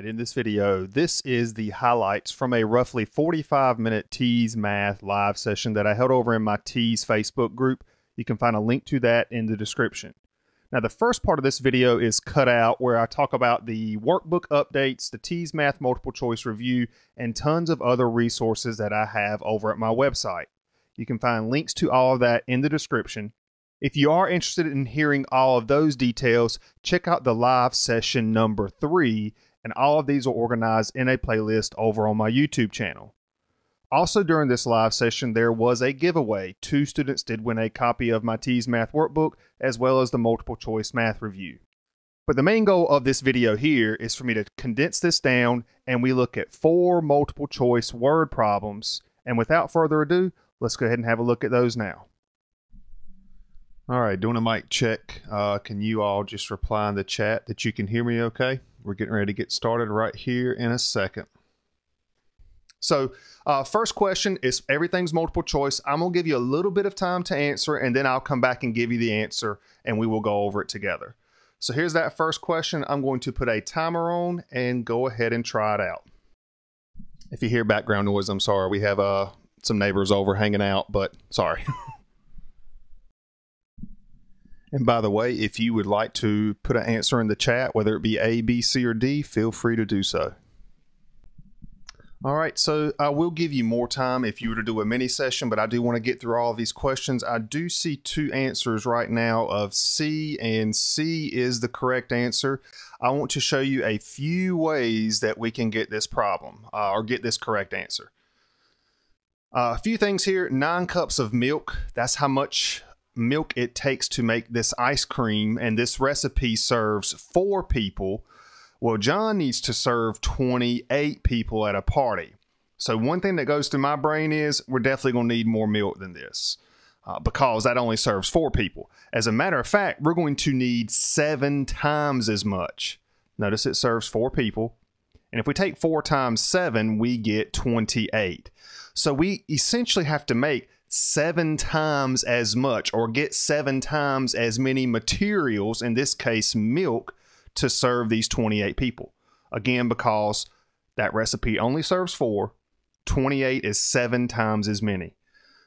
right, in this video, this is the highlights from a roughly 45 minute TEAS Math live session that I held over in my TEAS Facebook group. You can find a link to that in the description. Now, the first part of this video is cut out where I talk about the workbook updates, the TEAS Math multiple choice review, and tons of other resources that I have over at my website. You can find links to all of that in the description. If you are interested in hearing all of those details, check out the live session number three, and all of these are organized in a playlist over on my YouTube channel. Also, during this live session, there was a giveaway. Two students did win a copy of my TEAS Math workbook as well as the multiple choice math review. But the main goal of this video here is for me to condense this down and we look at four multiple choice word problems. And without further ado, let's go ahead and have a look at those now. All right, doing a mic check. Uh, can you all just reply in the chat that you can hear me okay? We're getting ready to get started right here in a second. So, uh, first question is everything's multiple choice. I'm going to give you a little bit of time to answer, and then I'll come back and give you the answer, and we will go over it together. So, here's that first question. I'm going to put a timer on and go ahead and try it out. If you hear background noise, I'm sorry. We have uh, some neighbors over hanging out, but sorry. And by the way, if you would like to put an answer in the chat, whether it be A, B, C, or D, feel free to do so. All right, so I will give you more time if you were to do a mini session, but I do want to get through all these questions. I do see two answers right now of C, and C is the correct answer. I want to show you a few ways that we can get this problem uh, or get this correct answer. Uh, a few things here nine cups of milk. That's how much milk it takes to make this ice cream, and this recipe serves four people. Well, John needs to serve 28 people at a party. So, one thing that goes through my brain is we're definitely going to need more milk than this uh, because that only serves four people. As a matter of fact, we're going to need seven times as much. Notice it serves four people. And if we take four times seven, we get 28. So, we essentially have to make seven times as much or get seven times as many materials, in this case, milk, to serve these 28 people. Again, because that recipe only serves four, 28 is seven times as many.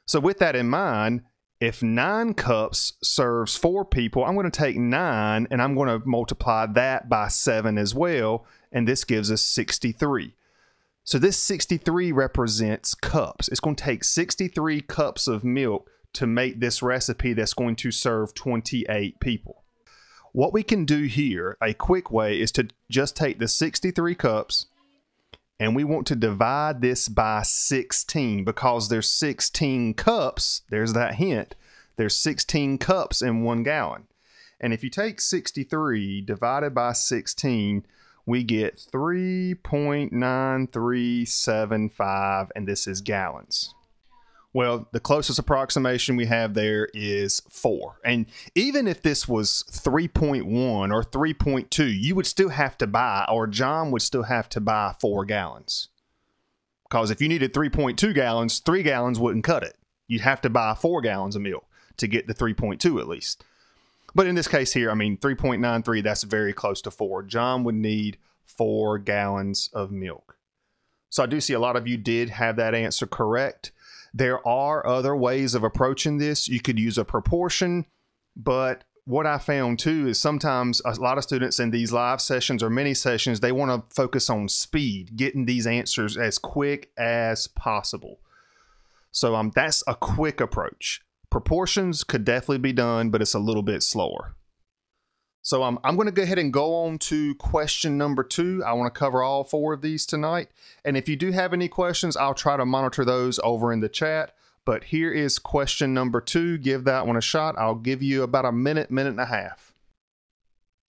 So, with that in mind, if nine cups serves four people, I'm going to take nine and I'm going to multiply that by seven as well. And this gives us 63. So this 63 represents cups. It's going to take 63 cups of milk to make this recipe that's going to serve 28 people. What we can do here, a quick way, is to just take the 63 cups and we want to divide this by 16 because there's 16 cups. There's that hint. There's 16 cups in one gallon. And if you take 63 divided by 16, we get 3.9375, and this is gallons. Well, the closest approximation we have there is 4. And even if this was 3.1 or 3.2, you would still have to buy, or John would still have to buy 4 gallons. Because if you needed 3.2 gallons, 3 gallons wouldn't cut it. You'd have to buy 4 gallons of milk to get the 3.2 at least. But in this case here, I mean, 3.93, that's very close to four. John would need four gallons of milk. So I do see a lot of you did have that answer correct. There are other ways of approaching this. You could use a proportion, but what I found too is sometimes a lot of students in these live sessions or mini sessions, they want to focus on speed, getting these answers as quick as possible. So um, that's a quick approach. Proportions could definitely be done, but it's a little bit slower. So um, I'm going to go ahead and go on to question number two. I want to cover all four of these tonight. And if you do have any questions, I'll try to monitor those over in the chat. But here is question number two. Give that one a shot. I'll give you about a minute, minute and a half.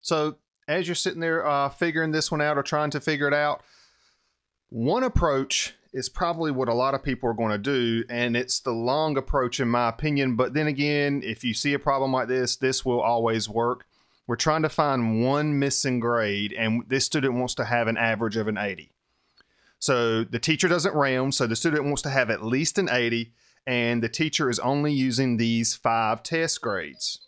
So as you're sitting there uh, figuring this one out or trying to figure it out, one approach is probably what a lot of people are going to do. And it's the long approach, in my opinion. But then again, if you see a problem like this, this will always work. We're trying to find one missing grade, and this student wants to have an average of an 80. So the teacher doesn't round, so the student wants to have at least an 80, and the teacher is only using these five test grades.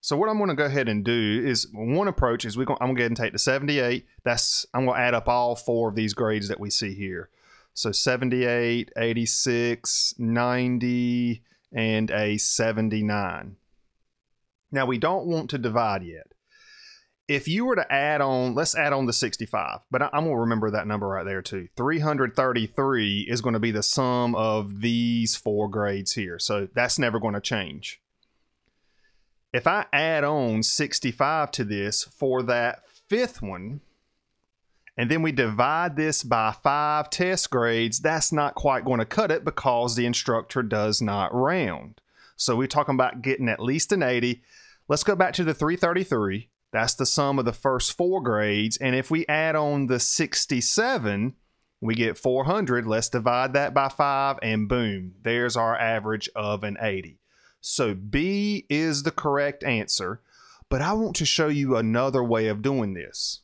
So what I'm going to go ahead and do is one approach is we I'm going to go ahead and take the 78. That's I'm going to add up all four of these grades that we see here. So 78, 86, 90, and a 79. Now we don't want to divide yet. If you were to add on, let's add on the 65, but I'm going to remember that number right there too. 333 is going to be the sum of these four grades here. So that's never going to change. If I add on 65 to this for that fifth one, and then we divide this by five test grades, that's not quite going to cut it because the instructor does not round. So we're talking about getting at least an 80. Let's go back to the 333. That's the sum of the first four grades. And if we add on the 67, we get 400. Let's divide that by five, and boom, there's our average of an 80. So B is the correct answer, but I want to show you another way of doing this.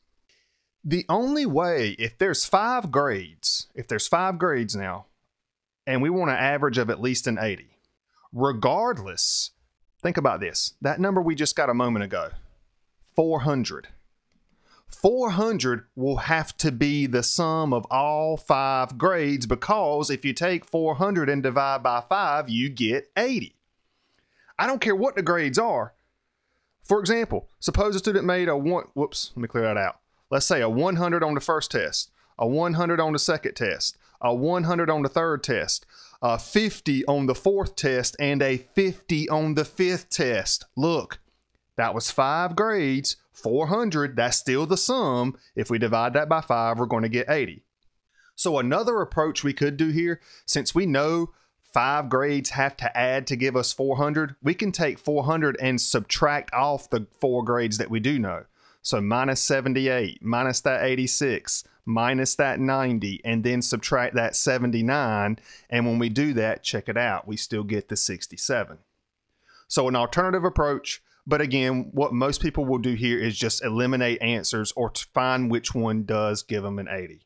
The only way, if there's five grades, if there's five grades now, and we want an average of at least an 80, regardless, think about this. That number we just got a moment ago, 400. 400 will have to be the sum of all five grades because if you take 400 and divide by 5, you get 80. I don't care what the grades are. For example, suppose a student made a one, whoops, let me clear that out. Let's say a 100 on the first test, a 100 on the second test, a 100 on the third test, a 50 on the fourth test, and a 50 on the fifth test. Look, that was five grades, 400. That's still the sum. If we divide that by five, we're going to get 80. So another approach we could do here, since we know five grades have to add to give us 400, we can take 400 and subtract off the four grades that we do know. So minus 78, minus that 86, minus that 90, and then subtract that 79. And when we do that, check it out, we still get the 67. So an alternative approach, but again, what most people will do here is just eliminate answers or find which one does give them an 80.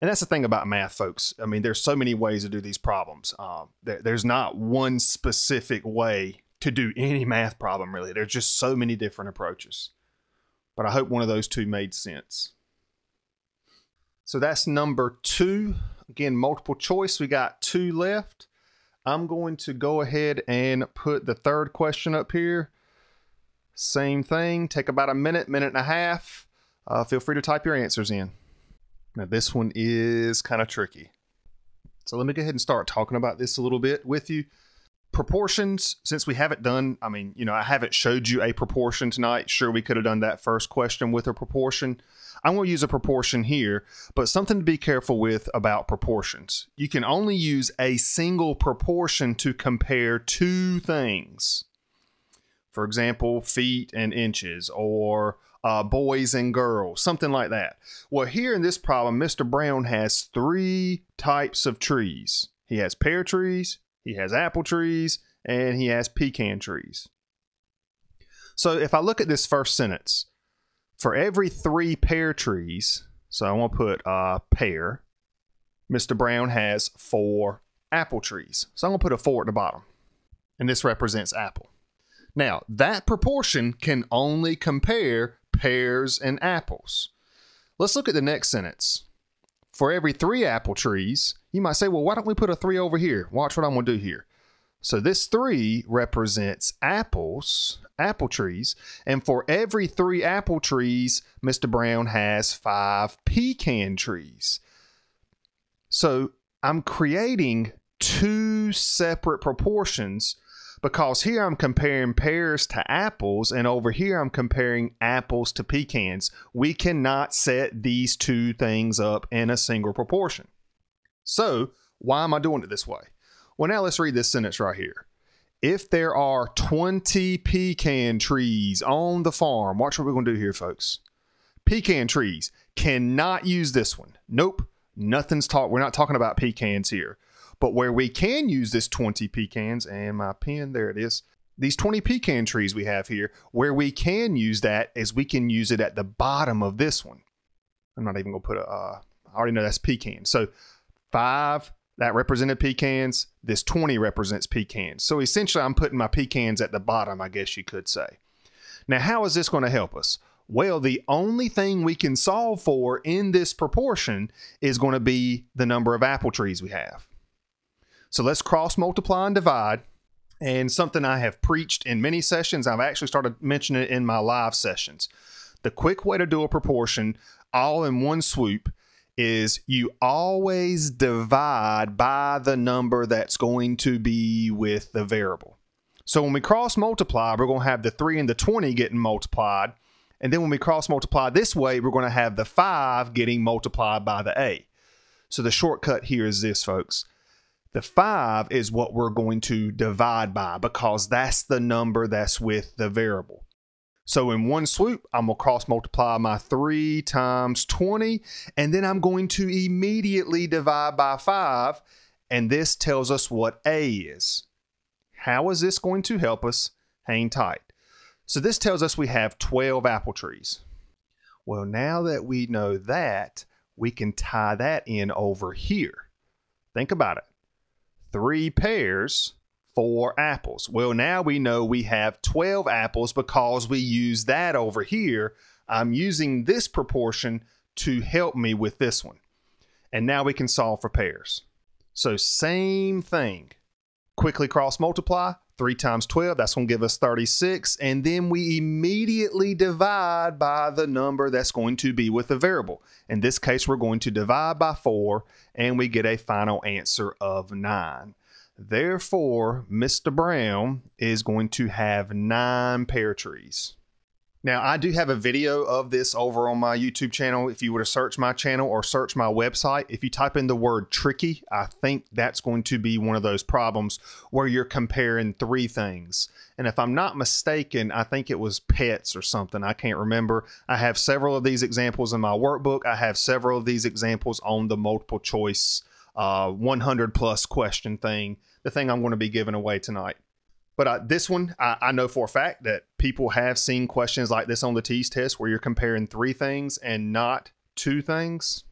And that's the thing about math, folks. I mean, there's so many ways to do these problems. Um, there, there's not one specific way to do any math problem, really. There's just so many different approaches. But I hope one of those two made sense. So that's number two. Again, multiple choice. We got two left. I'm going to go ahead and put the third question up here. Same thing. Take about a minute, minute and a half. Uh, feel free to type your answers in. Now, this one is kind of tricky. So let me go ahead and start talking about this a little bit with you. Proportions, since we haven't done, I mean, you know, I haven't showed you a proportion tonight. Sure, we could have done that first question with a proportion. I'm going to use a proportion here, but something to be careful with about proportions. You can only use a single proportion to compare two things. For example, feet and inches, or uh, boys and girls, something like that. Well, here in this problem, Mr. Brown has three types of trees. He has pear trees, he has apple trees, and he has pecan trees. So if I look at this first sentence, for every three pear trees, so I want to put uh, pear, Mr. Brown has four apple trees. So I'm going to put a four at the bottom. And this represents apple. Now, that proportion can only compare pears, and apples. Let's look at the next sentence. For every three apple trees, you might say, well, why don't we put a three over here? Watch what I'm going to do here. So this three represents apples, apple trees. And for every three apple trees, Mr. Brown has five pecan trees. So I'm creating two separate proportions because here I'm comparing pears to apples, and over here I'm comparing apples to pecans. We cannot set these two things up in a single proportion. So, why am I doing it this way? Well, now let's read this sentence right here. If there are 20 pecan trees on the farm, watch what we're going to do here, folks. Pecan trees cannot use this one. Nope, nothing's taught. We're not talking about pecans here. But where we can use this 20 pecans and my pen, there it is. These 20 pecan trees we have here, where we can use that is we can use it at the bottom of this one. I'm not even going to put a, uh, I already know that's pecan. So five, that represented pecans. This 20 represents pecans. So essentially, I'm putting my pecans at the bottom, I guess you could say. Now, how is this going to help us? Well, the only thing we can solve for in this proportion is going to be the number of apple trees we have. So let's cross multiply and divide. And something I have preached in many sessions, I've actually started mentioning it in my live sessions. The quick way to do a proportion all in one swoop is you always divide by the number that's going to be with the variable. So when we cross multiply, we're going to have the 3 and the 20 getting multiplied. And then when we cross multiply this way, we're going to have the 5 getting multiplied by the a. So the shortcut here is this, folks. The 5 is what we're going to divide by because that's the number that's with the variable. So in one swoop, I'm going to cross multiply my 3 times 20, and then I'm going to immediately divide by 5, and this tells us what A is. How is this going to help us? Hang tight. So this tells us we have 12 apple trees. Well, now that we know that, we can tie that in over here. Think about it. Three pears four apples. Well, now we know we have 12 apples because we use that over here. I'm using this proportion to help me with this one. And now we can solve for pears. So same thing. Quickly cross multiply. 3 times 12, that's going to give us 36. And then we immediately divide by the number that's going to be with the variable. In this case, we're going to divide by 4, and we get a final answer of 9. Therefore, Mr. Brown is going to have nine pear trees. Now, I do have a video of this over on my YouTube channel. If you were to search my channel or search my website, if you type in the word tricky, I think that's going to be one of those problems where you're comparing three things. And if I'm not mistaken, I think it was pets or something. I can't remember. I have several of these examples in my workbook. I have several of these examples on the multiple choice uh, 100 plus question thing the thing I'm going to be giving away tonight. But uh, this one, I, I, know for a fact that people have seen questions like this on the TEAS test where you're comparing three things and not two things.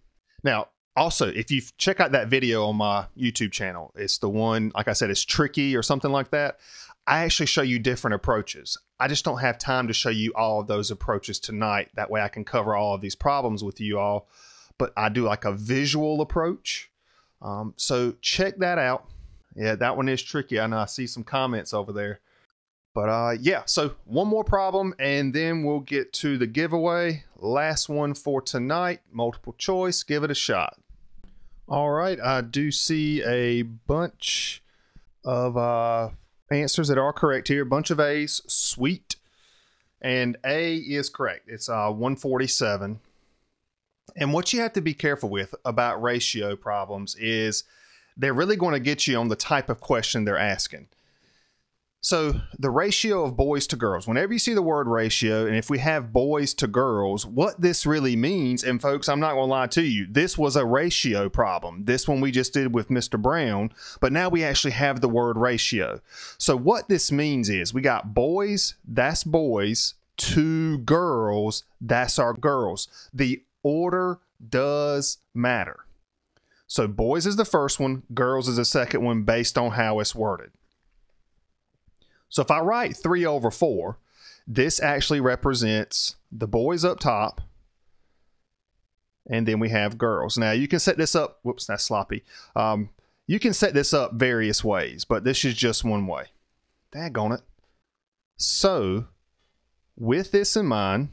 Now, also, if you check out that video on my YouTube channel, it's the one, like I said, it's tricky or something like that. I actually show you different approaches. I just don't have time to show you all of those approaches tonight. That way I can cover all of these problems with you all. But I do like a visual approach. Um, so check that out. Yeah, that one is tricky. I know I see some comments over there. But uh, yeah, so one more problem and then we'll get to the giveaway. Last one for tonight, multiple choice, give it a shot. All right, I do see a bunch of uh, answers that are correct here. Bunch of A's, sweet. And A is correct. It's uh, 147. And what you have to be careful with about ratio problems is they're really going to get you on the type of question they're asking. So, the ratio of boys to girls, whenever you see the word ratio, and if we have boys to girls, what this really means, and folks, I'm not going to lie to you, this was a ratio problem. This one we just did with Mr. Brown, but now we actually have the word ratio. So, what this means is we got boys, that's boys, to girls, that's our girls. The order does matter. So boys is the first one, girls is the second one based on how it's worded. So if I write 3 over 4, this actually represents the boys up top, and then we have girls. Now you can set this up, whoops, that's sloppy. Um, you can set this up various ways, but this is just one way. Daggone it. So with this in mind,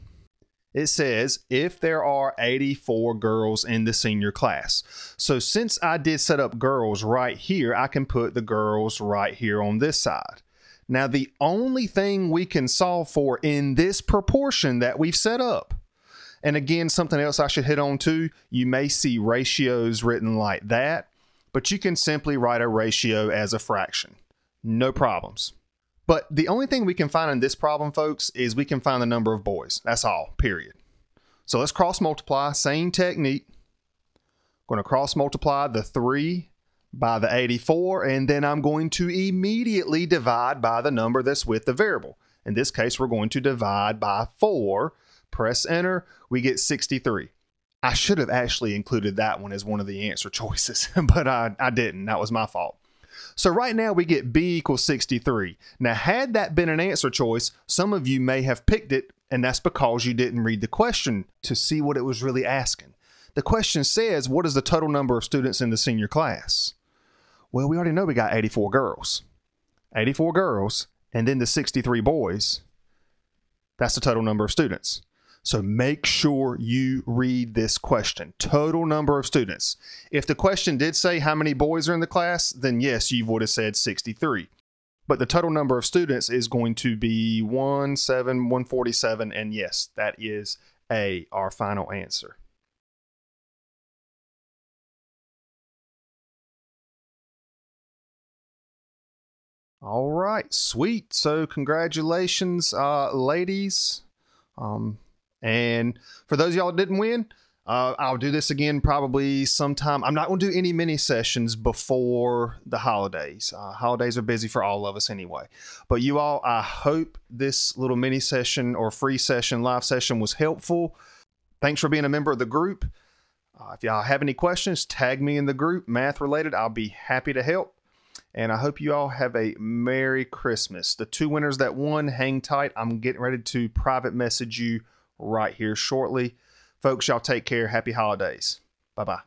it says if there are 84 girls in the senior class. So since I did set up girls right here, I can put the girls right here on this side. Now, the only thing we can solve for in this proportion that we've set up, and again, something else I should hit on too, you may see ratios written like that, but you can simply write a ratio as a fraction. No problems. But the only thing we can find in this problem, folks, is we can find the number of boys. That's all, period. So let's cross multiply, same technique. I'm going to cross multiply the 3 by the 84, and then I'm going to immediately divide by the number that's with the variable. In this case, we're going to divide by 4. Press enter, we get 63. I should have actually included that one as one of the answer choices, but I, I didn't. That was my fault. So right now we get B equals 63. Now, had that been an answer choice, some of you may have picked it, and that's because you didn't read the question to see what it was really asking. The question says, what is the total number of students in the senior class? Well, we already know we got 84 girls. 84 girls, and then the 63 boys. That's the total number of students. So make sure you read this question. Total number of students. If the question did say how many boys are in the class, then yes, you would have said 63. But the total number of students is going to be 1, 7, 147, and yes, that is A, our final answer. All right, sweet. So congratulations, uh, ladies. Um, and for those y'all that didn't win, uh, I'll do this again probably sometime. I'm not going to do any mini sessions before the holidays. Uh, holidays are busy for all of us anyway. But you all, I hope this little mini session or free session, live session was helpful. Thanks for being a member of the group. Uh, if y'all have any questions, tag me in the group, math related. I'll be happy to help. And I hope you all have a Merry Christmas. The two winners that won, hang tight. I'm getting ready to private message you right here shortly. Folks, y'all take care. Happy holidays. Bye bye.